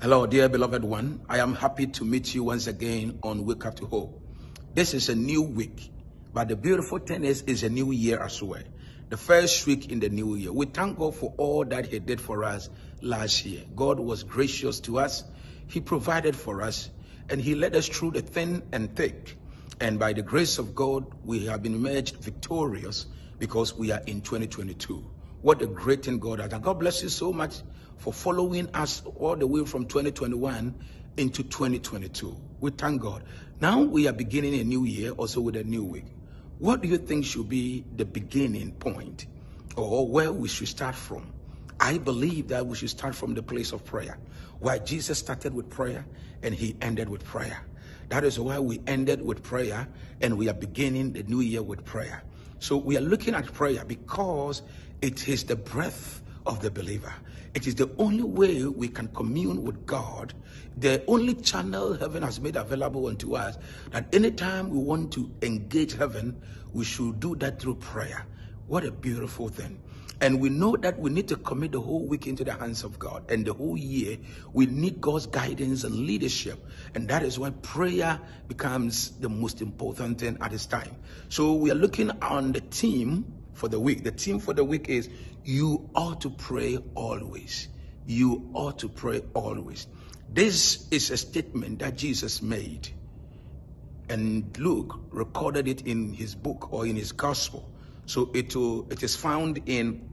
Hello, dear beloved one. I am happy to meet you once again on Wake Up to Hope. This is a new week, but the beautiful thing is, it's a new year as well. The first week in the new year. We thank God for all that He did for us last year. God was gracious to us, He provided for us, and He led us through the thin and thick. And by the grace of God, we have been emerged victorious because we are in 2022. What a great thing God has done. God bless you so much for following us all the way from 2021 into 2022. We thank God. Now we are beginning a new year also with a new week. What do you think should be the beginning point or where we should start from? I believe that we should start from the place of prayer. where Jesus started with prayer and he ended with prayer. That is why we ended with prayer and we are beginning the new year with prayer. So we are looking at prayer because it is the breath of the believer. It is the only way we can commune with God, the only channel heaven has made available unto us. That anytime we want to engage heaven, we should do that through prayer. What a beautiful thing. And we know that we need to commit the whole week into the hands of God. And the whole year, we need God's guidance and leadership. And that is why prayer becomes the most important thing at this time. So we are looking on the theme for the week. The theme for the week is you ought to pray always. You ought to pray always. This is a statement that Jesus made. And Luke recorded it in his book or in his gospel. So it, will, it is found in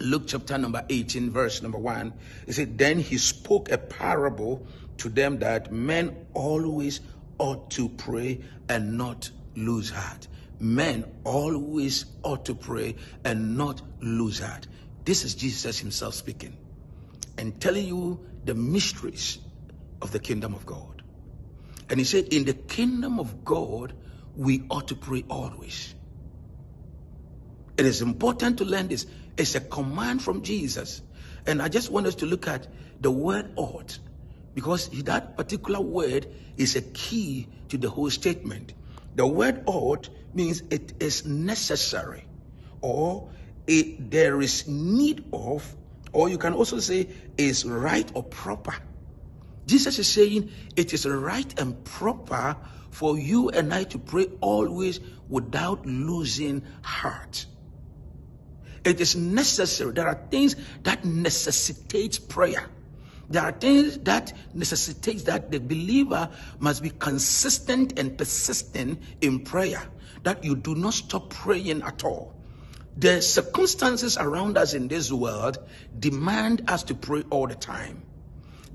Luke chapter number 18, verse number 1. It said, Then he spoke a parable to them that men always ought to pray and not lose heart. Men always ought to pray and not lose heart. This is Jesus himself speaking and telling you the mysteries of the kingdom of God. And he said, In the kingdom of God, we ought to pray always. It is important to learn this. It's a command from Jesus. And I just want us to look at the word ought because that particular word is a key to the whole statement. The word ought means it is necessary or it, there is need of, or you can also say is right or proper. Jesus is saying it is right and proper for you and I to pray always without losing heart. It is necessary. There are things that necessitate prayer. There are things that necessitates that the believer must be consistent and persistent in prayer. That you do not stop praying at all. The circumstances around us in this world demand us to pray all the time.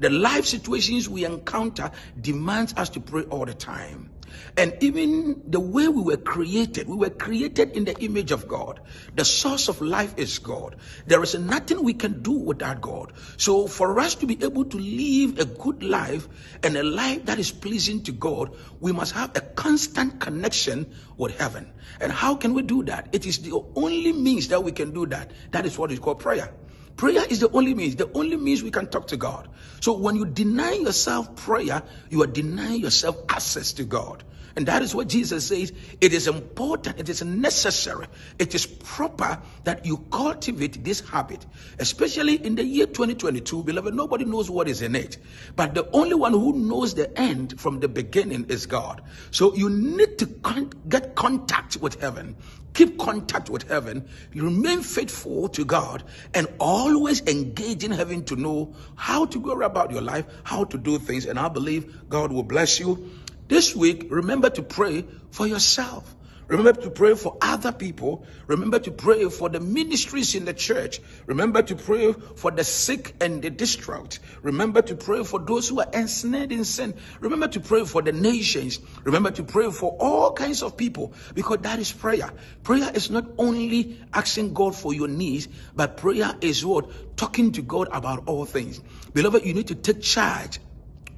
The life situations we encounter demands us to pray all the time. And even the way we were created, we were created in the image of God. The source of life is God. There is nothing we can do without God. So for us to be able to live a good life and a life that is pleasing to God, we must have a constant connection with heaven. And how can we do that? It is the only means that we can do that. That is what is called prayer. Prayer is the only means, the only means we can talk to God. So when you deny yourself prayer, you are denying yourself access to God. And that is what Jesus says. It is important, it is necessary, it is proper that you cultivate this habit, especially in the year 2022. Beloved, nobody knows what is in it, but the only one who knows the end from the beginning is God. So you need to con- get contact with heaven, keep contact with heaven, remain faithful to God, and always engage in heaven to know how to go about your life, how to do things. And I believe God will bless you this week, remember to pray for yourself. Remember to pray for other people. Remember to pray for the ministries in the church. Remember to pray for the sick and the distraught. Remember to pray for those who are ensnared in sin. Remember to pray for the nations. Remember to pray for all kinds of people because that is prayer. Prayer is not only asking God for your needs, but prayer is what? Talking to God about all things. Beloved, you need to take charge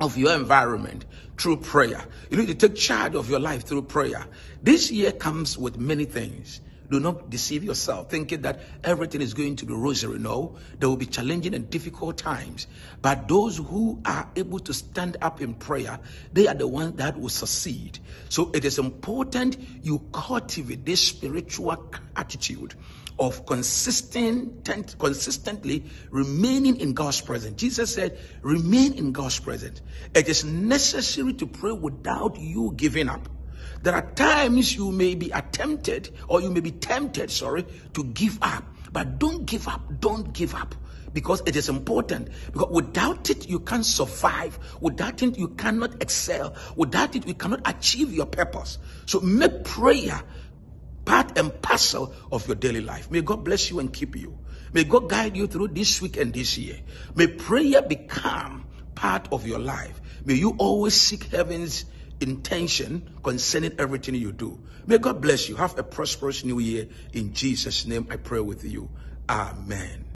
of your environment through prayer. You need to take charge of your life through prayer. This year comes with many things. Do not deceive yourself thinking that everything is going to be rosary. No, there will be challenging and difficult times. But those who are able to stand up in prayer, they are the ones that will succeed. So it is important you cultivate this spiritual attitude of consistent, consistently remaining in God's presence. Jesus said, remain in God's presence. It is necessary to pray without you giving up. There are times you may be attempted or you may be tempted, sorry, to give up. But don't give up. Don't give up because it is important. Because without it, you can't survive. Without it, you cannot excel. Without it, you cannot achieve your purpose. So make prayer part and parcel of your daily life. May God bless you and keep you. May God guide you through this week and this year. May prayer become part of your life. May you always seek heaven's intention concerning everything you do. May God bless you. Have a prosperous new year. In Jesus' name, I pray with you. Amen.